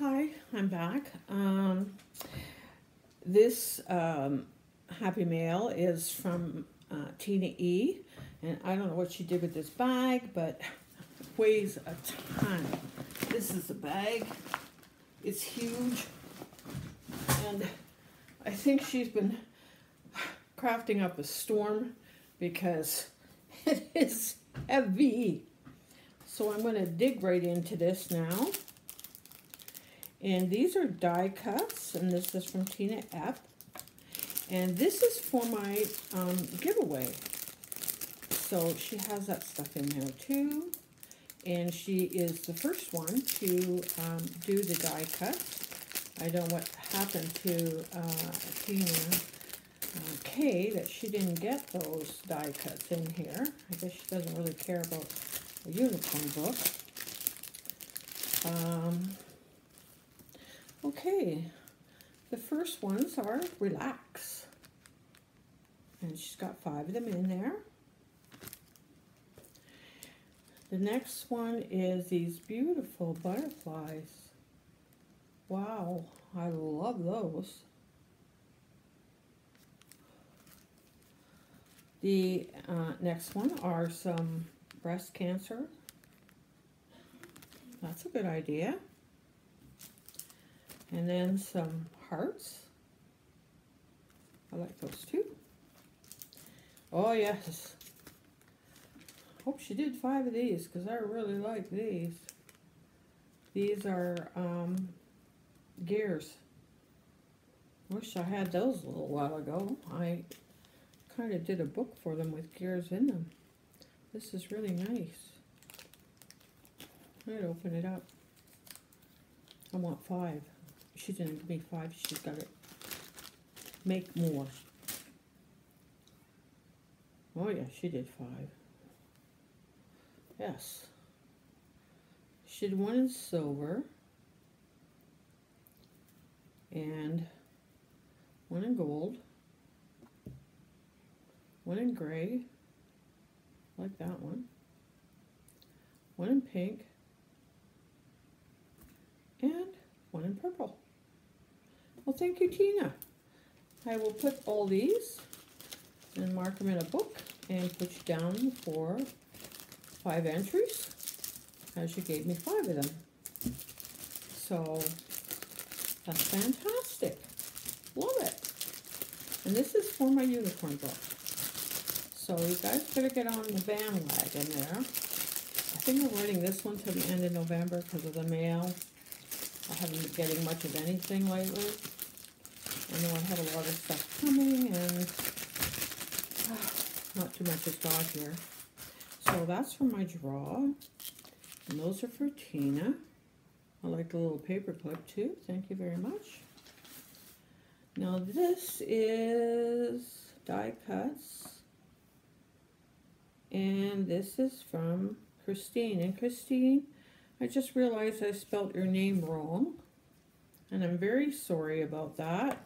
Hi, I'm back. Um, this um, Happy Mail is from uh, Tina E. And I don't know what she did with this bag, but weighs a ton. This is the bag. It's huge. And I think she's been crafting up a storm because it is heavy. So I'm going to dig right into this now. And these are die cuts, and this is from Tina F. And this is for my um, giveaway. So she has that stuff in there too. And she is the first one to um, do the die cut. I don't know what happened to uh, Tina uh, K that she didn't get those die cuts in here. I guess she doesn't really care about a unicorn book. Um, okay, the first ones are Relax. And she's got five of them in there. The next one is these beautiful butterflies. Wow, I love those. The uh, next one are some breast cancer. That's a good idea. And then some hearts. I like those too. Oh yes. Hope she did five of these because I really like these. These are um, gears. Wish I had those a little while ago. I kind of did a book for them with gears in them. This is really nice. I'd open it up. I want five. She didn't me five. She's got to make more. Oh yeah, she did five. Yes. She did one in silver. And one in gold. One in gray like that one. One in pink. And one in purple. Well, thank you, Tina. I will put all these and mark them in a book and put you down for five entries as you gave me five of them. So that's fantastic. Love it. And this is for my unicorn book. So you guys better get on the bandwagon there. I think I'm writing this one to the end of November because of the mail. I haven't been getting much of anything lately. I know I have a lot of stuff coming and uh, not too much is got here. So that's for my draw. And those are for Tina. I like the little paper clip too. Thank you very much. Now this is die cuts and this is from Christine. And Christine, I just realized I spelled your name wrong. And I'm very sorry about that.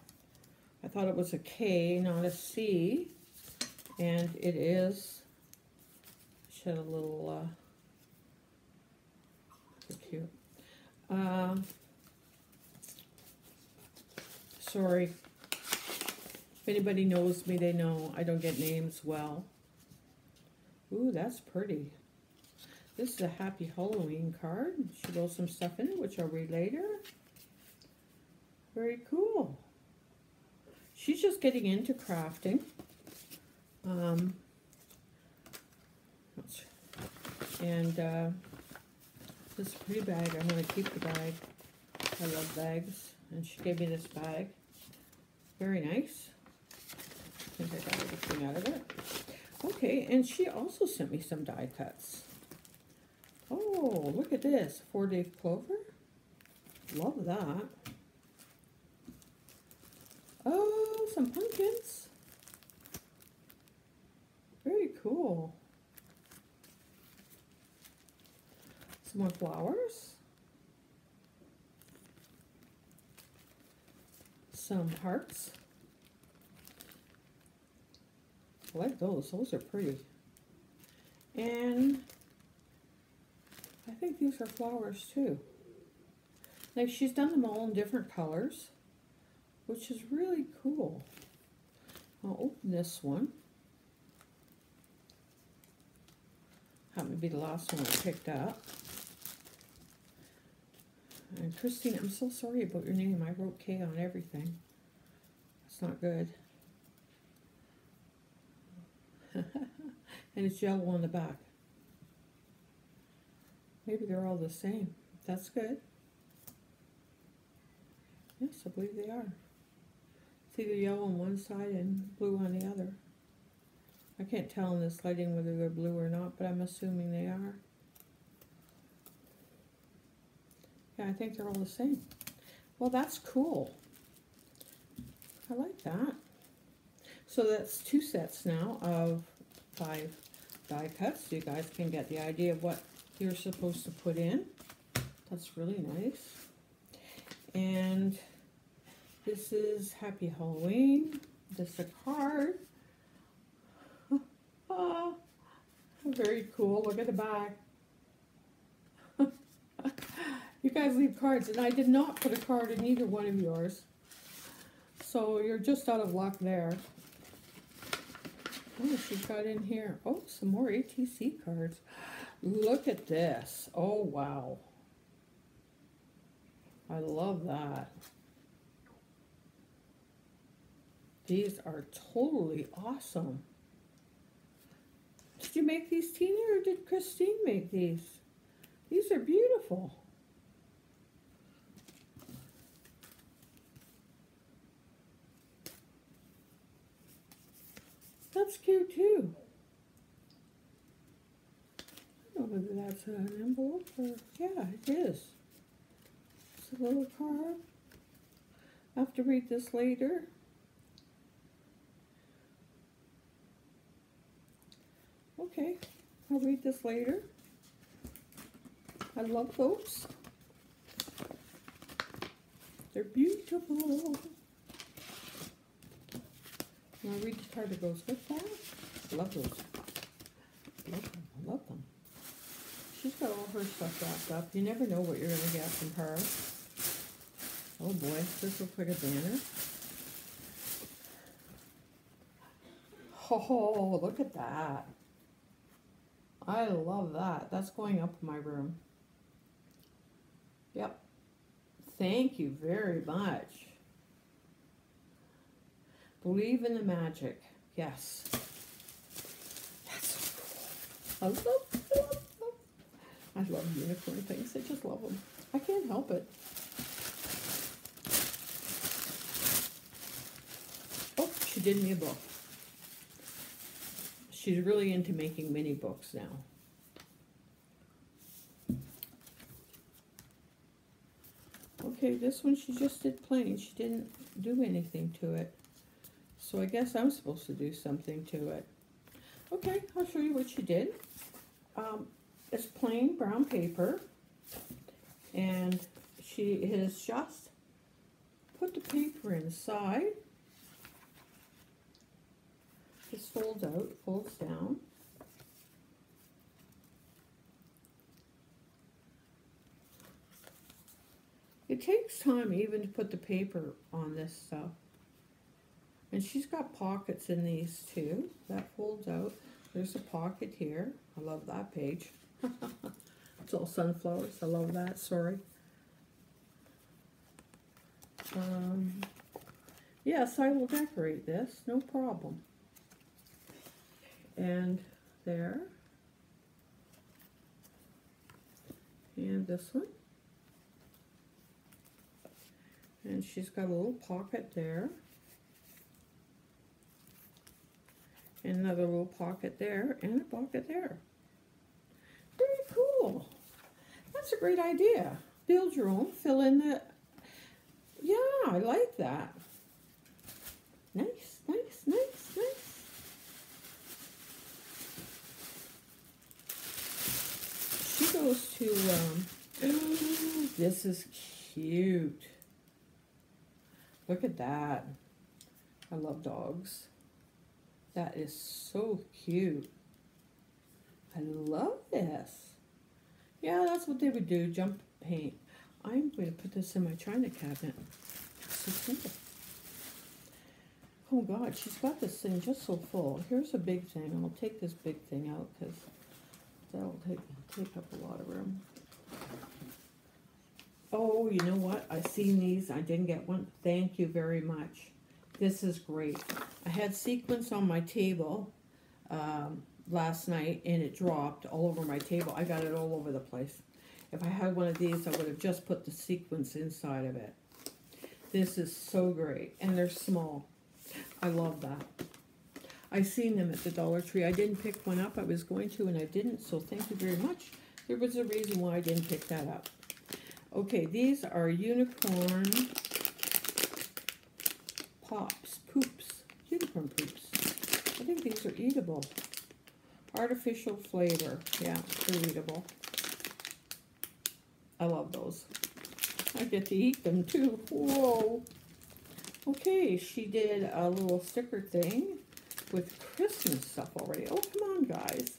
I thought it was a K, not a C. And it is, shed a little, uh, cute. Um, sorry. If anybody knows me, they know I don't get names well. Ooh, that's pretty. This is a happy Halloween card. She wrote some stuff in it, which I'll read later. Very cool. She's just getting into crafting. Um, and uh, this pretty bag. I'm going to keep the bag. I love bags. And she gave me this bag. Very nice. I think I got everything out of it. Okay, and she also sent me some die cuts. Oh, look at this. Four-day clover. Love that. Oh, some pumpkins. Very cool. Some more flowers. Some hearts. I like those. Those are pretty. And I think these are flowers too. Like she's done them all in different colors, which is really cool. I'll open this one. Happened to be the last one I picked up. And Christine, I'm so sorry about your name. I wrote K on everything. It's not good. and it's yellow on the back. Maybe they're all the same. That's good. Yes, I believe they are. It's either yellow on one side and blue on the other. I can't tell in this lighting whether they're blue or not, but I'm assuming they are. Yeah, I think they're all the same. Well, that's cool. I like that. So that's two sets now of five die cuts. So you guys can get the idea of what you're supposed to put in. That's really nice. And this is Happy Halloween. This is a card. ah, very cool. Look at the back. you guys leave cards, and I did not put a card in either one of yours. So you're just out of luck there. Oh, she's got in here. Oh, some more ATC cards. Look at this. Oh, wow. I love that. These are totally awesome. Did you make these, Tina, or did Christine make these? These are beautiful. That's cute too. I don't know whether that's an envelope or, yeah, it is. It's a little card. I have to read this later. Okay, I'll read this later. I love those. They're beautiful. I'll read the card that goes with that. Love those. Love them. I love them. She's got all her stuff wrapped up. You never know what you're going to get from her. Oh boy, this looks like a banner. Oh, look at that. I love that. That's going up in my room. Yep. Thank you very much. Believe in the magic. Yes. That's so cool. I love, love, love. I love unicorn things. I just love them. I can't help it. Oh, she did me a book. She's really into making mini books now. Okay, this one she just did plain. She didn't do anything to it. So I guess I'm supposed to do something to it. Okay, I'll show you what she did. Um, it's plain brown paper. And she has just put the paper inside. This folds out, folds down. It takes time even to put the paper on this stuff. And she's got pockets in these too. That folds out. There's a pocket here. I love that page. it's all sunflowers. I love that. Sorry. Um, yes, I will decorate this. No problem. And there. And this one. And she's got a little pocket there. And another little pocket there and a pocket there. Very cool. That's a great idea. Build your own, fill in the, yeah, I like that. Nice, nice, nice, nice. She goes to, um, this is cute. Look at that. I love dogs. That is so cute. I love this. Yeah, that's what they would do, jump paint. I'm going to put this in my china cabinet. So simple. Oh God, she's got this thing just so full. Here's a big thing. and I'll take this big thing out because that'll take take up a lot of room. Oh, you know what? I've seen these. I didn't get one. Thank you very much. This is great. I had sequins on my table um, last night and it dropped all over my table. I got it all over the place. If I had one of these, I would have just put the sequins inside of it. This is so great. And they're small. I love that. I seen them at the Dollar Tree. I didn't pick one up. I was going to and I didn't. So thank you very much. There was a reason why I didn't pick that up. Okay, these are unicorn pops, poops, unicorn poops. I think these are eatable. Artificial flavor. Yeah, they're eatable. I love those. I get to eat them too. Whoa. Okay, she did a little sticker thing with Christmas stuff already. Oh, come on, guys.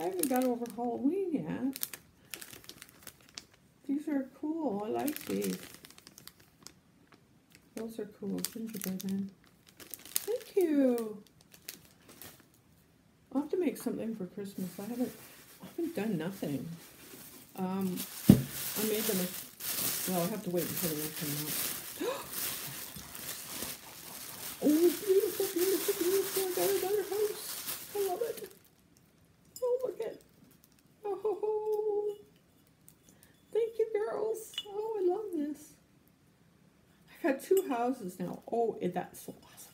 I haven't got over Halloween yet. These are cool. I like these. Those are cool. Gingerbread man. Thank you. I'll have to make something for Christmas. I haven't, I haven't done nothing. Um, I made them. a, Well, I have to wait until they come out. oh, beautiful, beautiful, beautiful! I got another house. I love it. Oh, look at. Oh, thank you, girls. Oh, I love this. Got two houses now. Oh, eh, that's so awesome.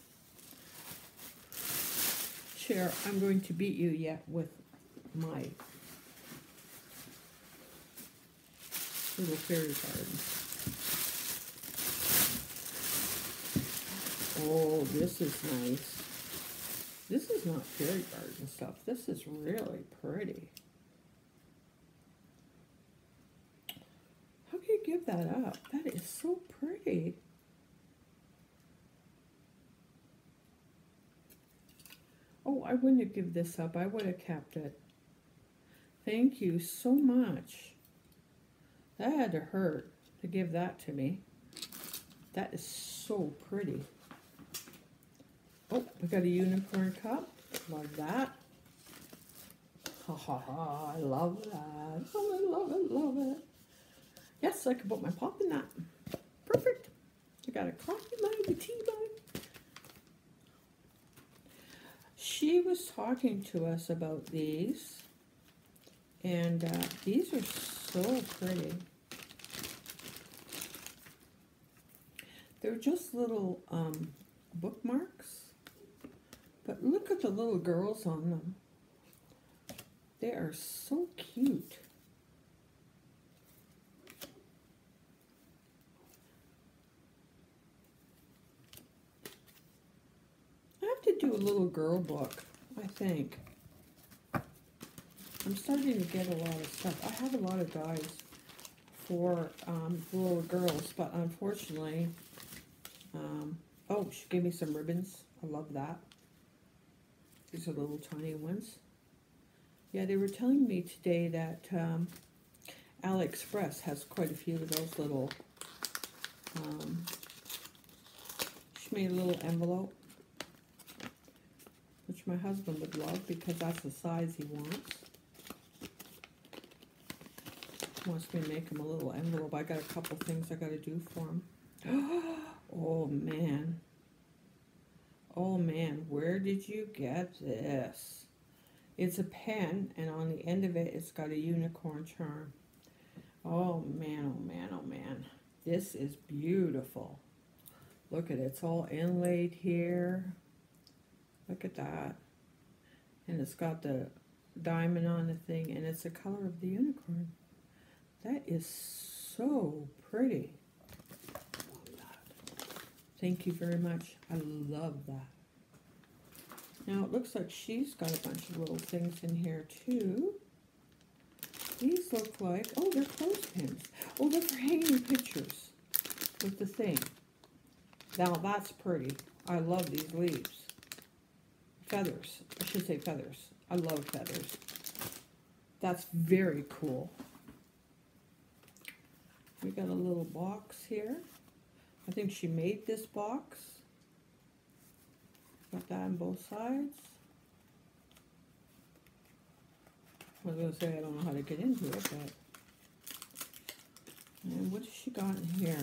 Chair, I'm going to beat you yet with my little fairy garden. Oh, this is nice. This is not fairy garden stuff. This is really pretty. How can you give that up? That is so pretty. Oh, I wouldn't have given this up. I would have kept it. Thank you so much. That had to hurt to give that to me. That is so pretty. Oh, we got a unicorn cup. Love that. Ha ha ha, I love that. Oh, I love it, love it. Yes, I could put my pop in that. Perfect. I got a coffee mug, a tea mug. She was talking to us about these. And uh, these are so pretty. They're just little um, bookmarks. But look at the little girls on them. They are so cute. I have to do a little girl book, I think. I'm starting to get a lot of stuff. I have a lot of dies for um, little girls, but unfortunately, um, oh, she gave me some ribbons. I love that. These are little tiny ones. Yeah, they were telling me today that um, AliExpress has quite a few of those little. Um, she made a little envelope, which my husband would love because that's the size he wants. Wants me to make him a little envelope. I got a couple things I got to do for him. oh man. Oh man, where did you get this? It's a pen, and on the end of it, it's got a unicorn charm. Oh man, oh man, oh man. This is beautiful. Look at it, it's all inlaid here. Look at that. And it's got the diamond on the thing, and it's the color of the unicorn. That is so pretty. Thank you very much. I love that. Now it looks like she's got a bunch of little things in here too. These look like, oh, they're clothespins. Oh, they're for hanging pictures with the thing. Now that's pretty. I love these leaves. Feathers. I should say feathers. I love feathers. That's very cool. We got a little box here. I think she made this box. Got that on both sides. I was gonna say I don't know how to get into it, but. And what has she got in here?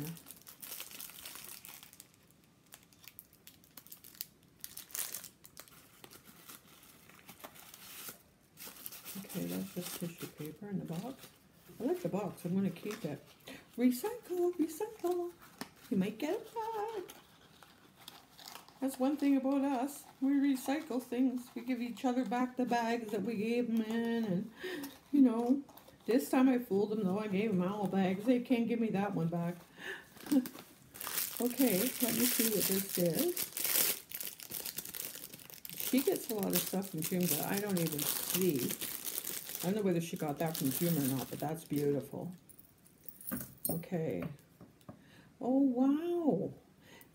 Okay, that's just tissue paper in the box. I like the box, I'm gonna keep it. Recycle, recycle. You might get it back. That's one thing about us. We recycle things. We give each other back the bags that we gave them in, and you know. This time I fooled them though. I gave them owl bags. They can't give me that one back. okay, let me see what this is. She gets a lot of stuff from June that I don't even see. I don't know whether she got that from June or not, but that's beautiful. Okay. Oh, wow.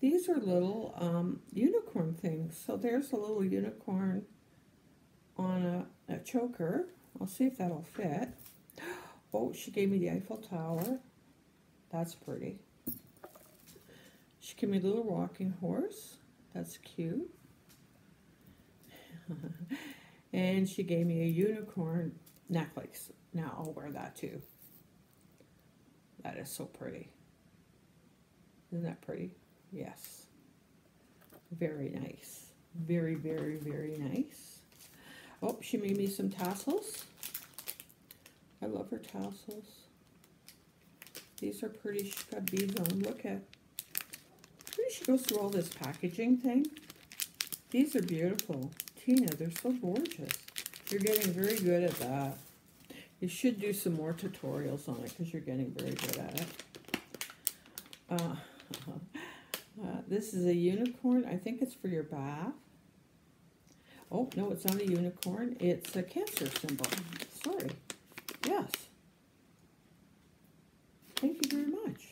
These are little um, unicorn things. So there's a little unicorn on a, a choker. I'll see if that'll fit. Oh, she gave me the Eiffel Tower. That's pretty. She gave me a little rocking horse. That's cute. and she gave me a unicorn necklace. Now I'll wear that too. That is so pretty. Isn't that pretty? Yes. Very nice. Very, very, very nice. Oh, she made me some tassels. I love her tassels. These are pretty. She's got beads on. Look at. Pretty she goes through all this packaging thing. These are beautiful. Tina, they're so gorgeous. You're getting very good at that. You should do some more tutorials on it because you're getting very good at it. Uh, uh, this is a unicorn. I think it's for your bath. Oh, no, it's not a unicorn. It's a cancer symbol. Sorry. Yes. Thank you very much.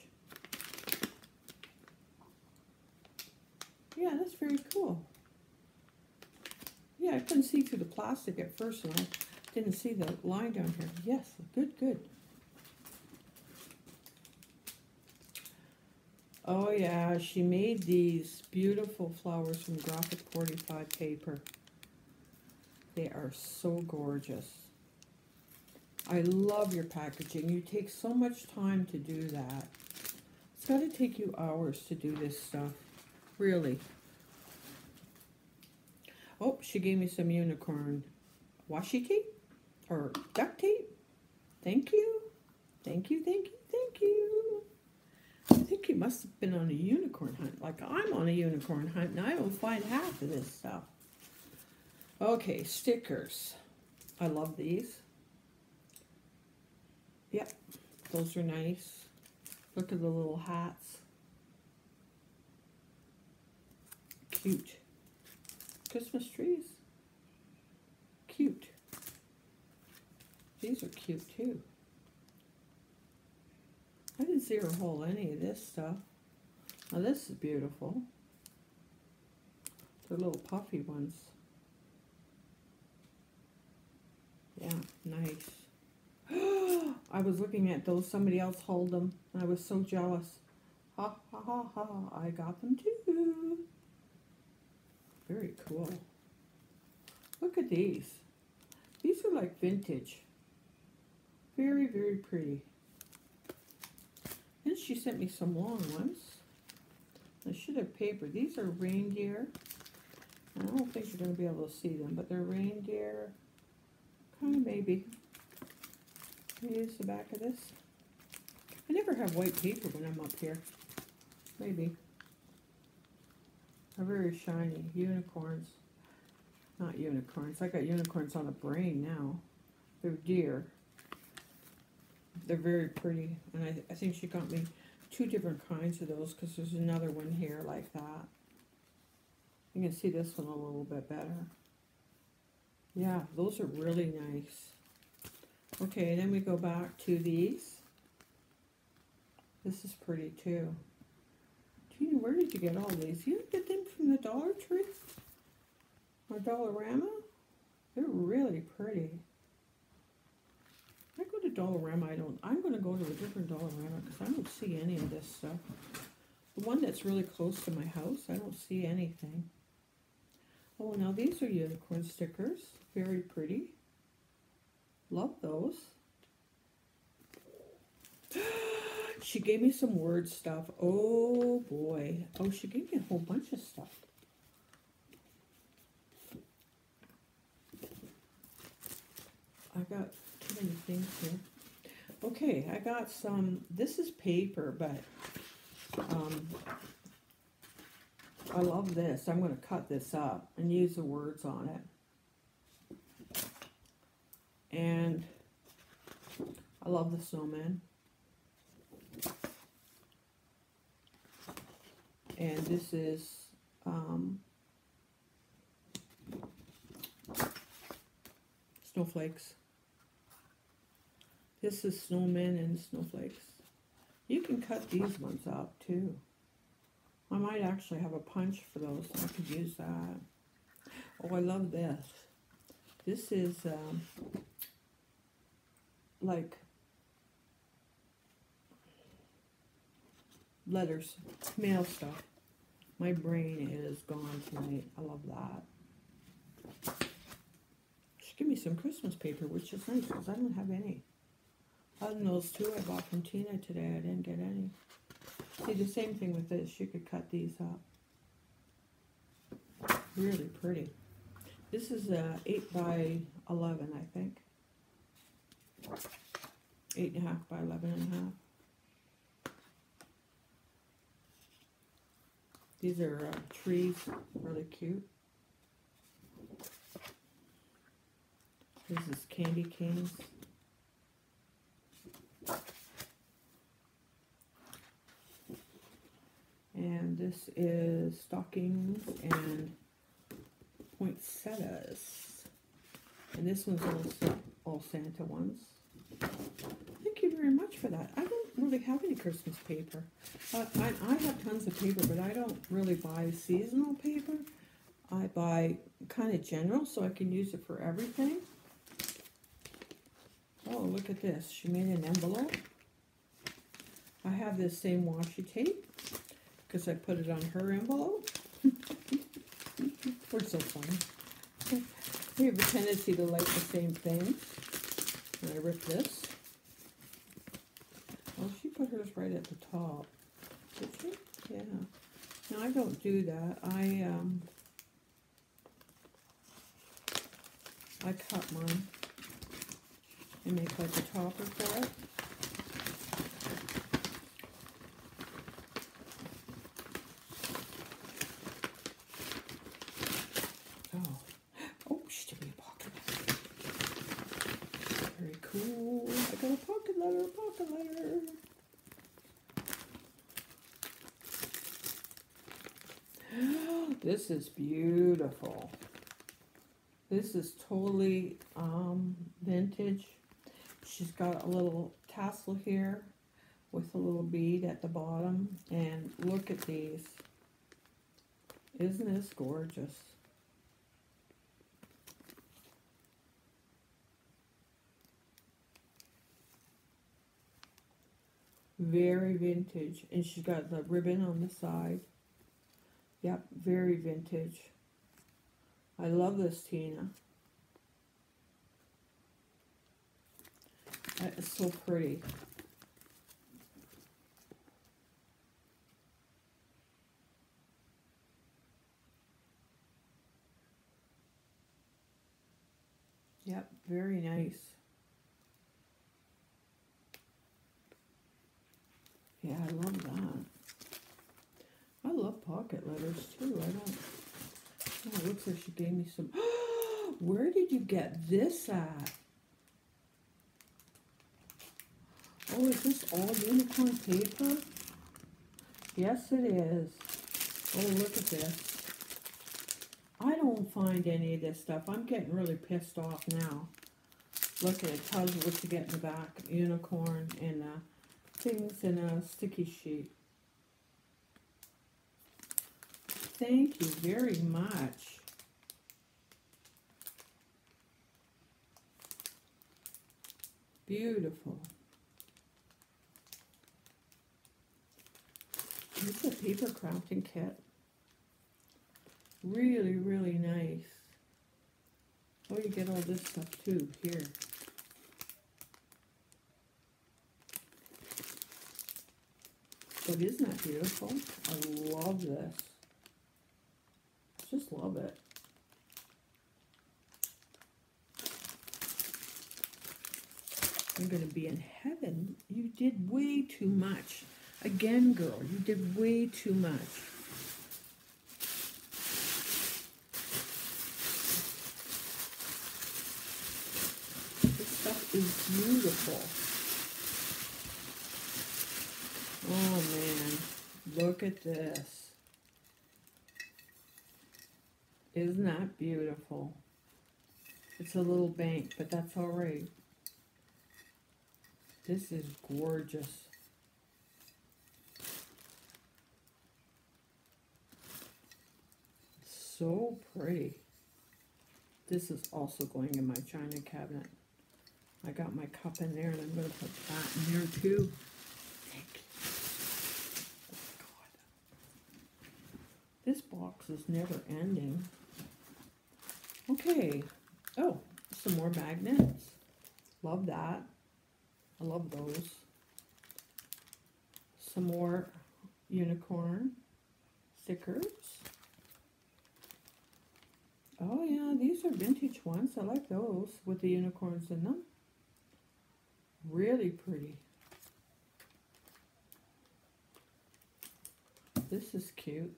Yeah, that's very cool. Yeah, I couldn't see through the plastic at first, and I didn't see the line down here. Yes, good, good. Oh yeah, she made these beautiful flowers from Graphic 45 paper. They are so gorgeous. I love your packaging. You take so much time to do that. It's got to take you hours to do this stuff. Really. Oh, she gave me some unicorn washi tape or duct tape. Thank you. Thank you, thank you, thank you. I think you must have been on a unicorn hunt. Like I'm on a unicorn hunt and I don't find half of this stuff. Okay, stickers. I love these. Yep, those are nice. Look at the little hats. Cute. Christmas trees. Cute. These are cute too. I didn't see her haul any of this stuff. Now this is beautiful. The little puffy ones. Yeah, nice. I was looking at those. Somebody else hauled them. I was so jealous. Ha ha ha ha. I got them too. Very cool. Look at these. These are like vintage. Very, very pretty. And she sent me some long ones. I should have paper. These are reindeer. I don't think you're going to be able to see them, but they're reindeer. Kind of maybe. Here's the back of this. I never have white paper when I'm up here. Maybe. They're very shiny. Unicorns. Not unicorns. I got unicorns on the brain now. They're deer. They're very pretty. And I, I think she got me two different kinds of those because there's another one here like that. You can see this one a little bit better. Yeah, those are really nice. Okay, then we go back to these. This is pretty too. Tina, where did you get all these? You get them from the Dollar Tree? Or Dollarama? They're really pretty. I go to Dollarama, I don't, I'm gonna go to a different Dollarama, because I don't see any of this stuff. The one that's really close to my house, I don't see anything. Oh, now these are unicorn stickers, very pretty. Love those. she gave me some word stuff. Oh boy. Oh, she gave me a whole bunch of stuff. I got too many things here. Okay, I got some, this is paper, but um, I love this. I'm going to cut this up and use the words on it. And I love the snowman. And this is um, snowflakes. This is snowmen and snowflakes. You can cut these ones up too. I might actually have a punch for those. I could use that. Oh, I love this. This is um, like letters, mail stuff. My brain is gone tonight. I love that. She gave me some Christmas paper, which is nice because I don't have any. Other than those two I bought from Tina today, I didn't get any. See, the same thing with this. You could cut these up. Really pretty. This is uh, 8 by 11, I think. 8 and a half by 11 and a half. These are uh, trees, really cute. This is candy canes. And this is stockings and poinsettias. And this one's also all Santa ones. Thank you very much for that. I don't really have any Christmas paper. Uh, I, I have tons of paper, but I don't really buy seasonal paper. I buy kind of general so I can use it for everything. Oh, look at this. She made an envelope. I have this same washi tape because I put it on her envelope. We're so funny. We have a tendency to like the same thing. I rip this. Oh, she put hers right at the top. Did she? Yeah. No, I don't do that. I, um, I cut mine and make like a topper for it. Oh, oh, she did me a pocket letter. Very cool. I got a pocket letter, pocket letter. This is beautiful. This is totally um, vintage. She's got a little tassel here with a little bead at the bottom. And look at these. Isn't this gorgeous? Very vintage. And she's got the ribbon on the side. Yep, very vintage. I love this Tina. That is so pretty. Yep, very nice. Yeah, I love that. I love pocket letters too. I don't. Oh, it looks like she gave me some. Where did you get this at? Oh, is this all unicorn paper? Yes, it is. Oh, look at this. I don't find any of this stuff. I'm getting really pissed off now. Look at it. Tells you what you get in the back. Unicorn and uh, things in a sticky sheet. Thank you very much. Beautiful. It's a paper crafting kit. Really, really nice. Oh, you get all this stuff too here. But isn't that beautiful? I love this. Just love it. You're gonna be in heaven. You did way too much. Again, girl, you did way too much. This stuff is beautiful. Oh man, look at this. Isn't that beautiful? It's a little bank, but that's all right. This is gorgeous. So pretty. This is also going in my china cabinet. I got my cup in there and I'm going to put that in there too. Thank you. Oh God. This box is never ending. Okay. Oh, some more magnets. Love that. I love those. Some more unicorn stickers. Oh yeah, these are vintage ones. I like those with the unicorns in them. Really pretty. This is cute.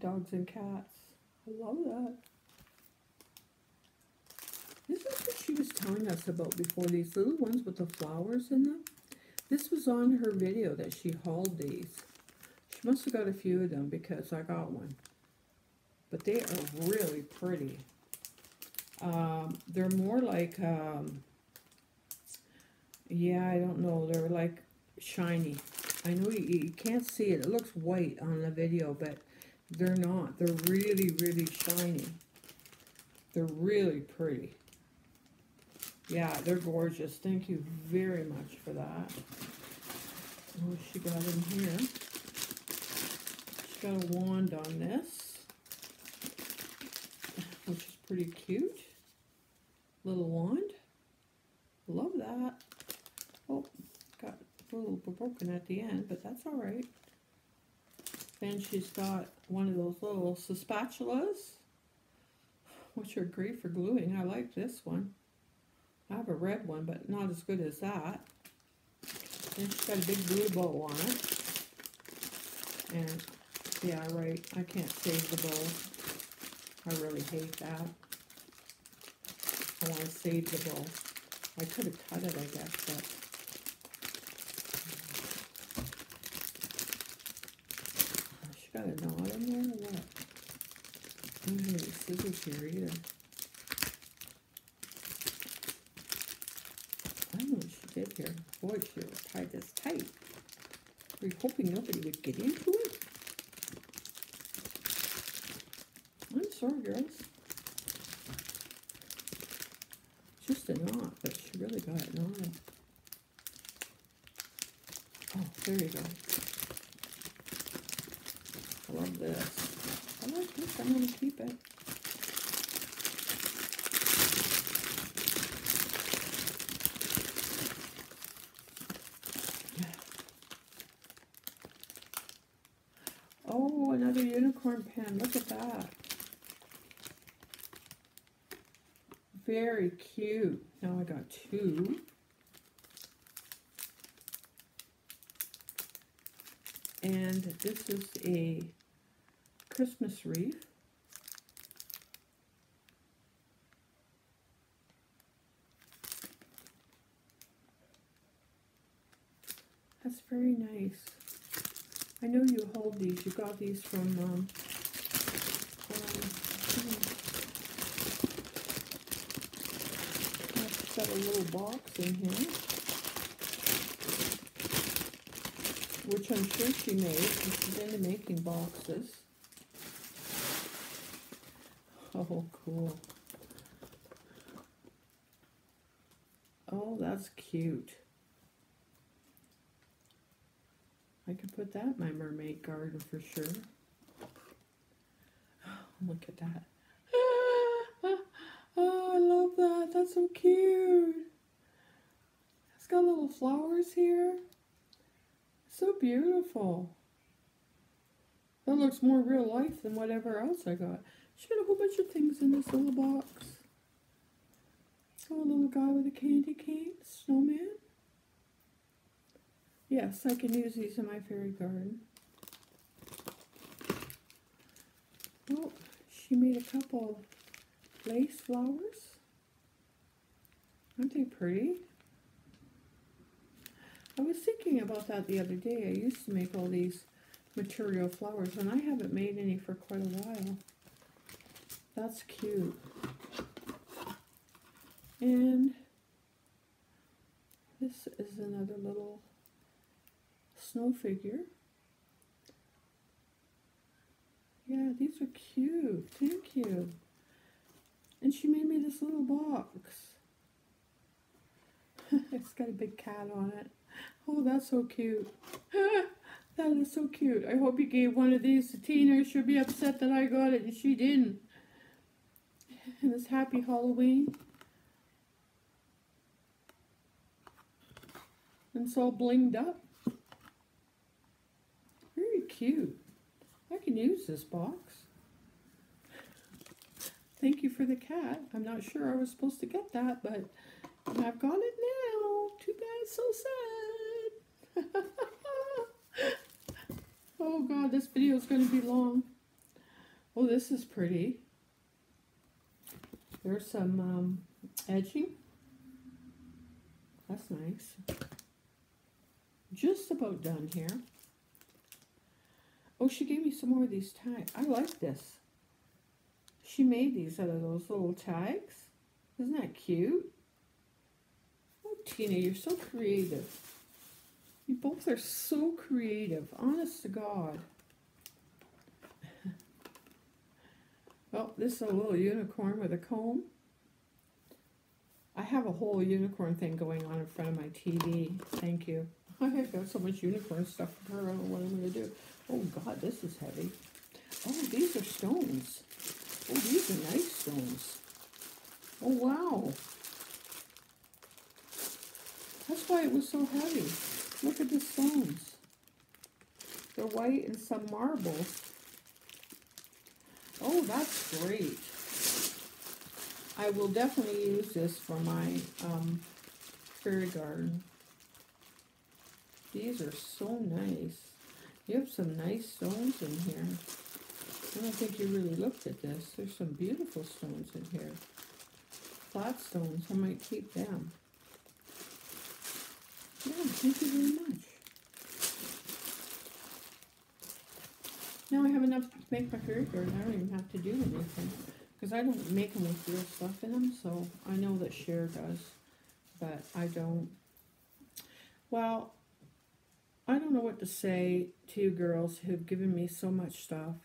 Dogs and cats. I love that. This is what she was telling us about before, these little ones with the flowers in them. This was on her video that she hauled these. She must have got a few of them because I got one. But they are really pretty. Um, they're more like, um, yeah, I don't know, they're like shiny. I know you, you can't see it. It looks white on the video, but they're not. They're really, really shiny. They're really pretty. Yeah, they're gorgeous. Thank you very much for that. What she got in here? She's got a wand on this, which is pretty cute. Little wand. Love that. Oh, got a little broken at the end, but that's all right. Then she's got one of those little spatulas, which are great for gluing. I like this one. I have a red one, but not as good as that. Then she's got a big blue bow on it. And, yeah, right, I can't save the bow. I really hate that. I want to save the bow. I could have cut it, I guess, but... She got a knot in there or what? I don't have any here either. I don't know what she did here. Boy, she tied this tight. Were you hoping nobody would get into it? I'm sorry, girls. Just a knot, but she really got it knotted. Oh, there you go. I love this. I like this. I'm going to keep it. Oh, another pen. Look at that. Very cute. Now I got two. And this is a Christmas wreath. That's very nice. I know you hold these. You got these from, um, I've got a little box in here, which I'm sure she made. She's into making boxes. Oh, cool. Oh, that's cute. I could put that in my mermaid garden for sure. Look at that. Oh, I love that. That's so cute. Got little flowers here. So beautiful. That looks more real life than whatever else I got. She got a whole bunch of things in this little box. Oh, a little guy with a candy cane, snowman. Yes, I can use these in my fairy garden. Oh, she made a couple lace flowers. Aren't they pretty? I was thinking about that the other day. I used to make all these material flowers and I haven't made any for quite a while. That's cute. And this is another little snow figure. Yeah, these are cute. Thank you. And she made me this little box. it's got a big cat on it. Oh, that's so cute. that is so cute. I hope you gave one of these to Tina. She'll be upset that I got it and she didn't. And this happy Halloween. And it's all blinged up. Very cute. I can use this box. Thank you for the cat. I'm not sure I was supposed to get that, but I've got it now. Too bad, so sad. oh god, this video is going to be long. Oh, this is pretty. There's some um, edging. That's nice. Just about done here. Oh, she gave me some more of these tags. I like this. She made these out of those little tags. Isn't that cute? Oh, Tina, you're so creative. You both are so creative. Honest to God. oh, this is a little unicorn with a comb. I have a whole unicorn thing going on in front of my TV. Thank you. I have got so much unicorn stuff for her. I don't know what I'm going to do. Oh, God, this is heavy. Oh, these are stones. Oh, these are nice stones. Oh, wow. That's why it was so heavy. Look at the stones. They're white and some marbles. Oh, that's great. I will definitely use this for my um, fairy garden. These are so nice. You have some nice stones in here. I don't think you really looked at this. There's some beautiful stones in here. Flat stones. I might keep them. Yeah, thank you very much. Now I have enough to make my fairy garden. I don't even have to do anything. Because I don't make them with real stuff in them, so I know that Cher does. But I don't. Well, I don't know what to say to you girls who've given me so much stuff.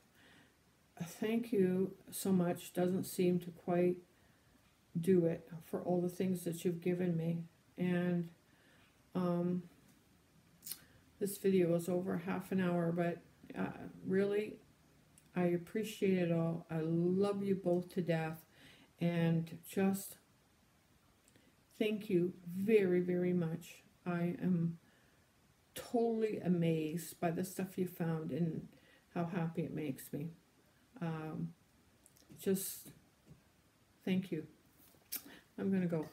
Thank you so much doesn't seem to quite do it for all the things that you've given me. And um, this video is over half an hour, but uh, really, I appreciate it all. I love you both to death. And just thank you very, very much. I am totally amazed by the stuff you found and how happy it makes me. Um, just thank you. I'm going to go.